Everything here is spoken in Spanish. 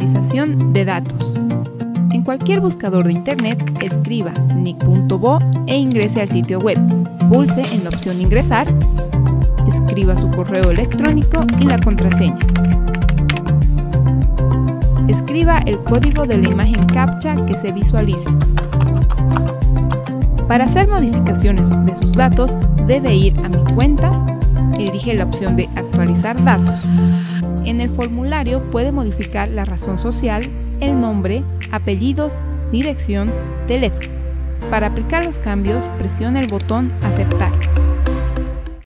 de datos. En cualquier buscador de internet, escriba nick.bo e ingrese al sitio web. Pulse en la opción Ingresar, escriba su correo electrónico y la contraseña. Escriba el código de la imagen CAPTCHA que se visualice. Para hacer modificaciones de sus datos, debe ir a mi cuenta, elige la opción de actualizar datos. En el formulario puede modificar la razón social, el nombre, apellidos, dirección, teléfono. Para aplicar los cambios, presione el botón Aceptar.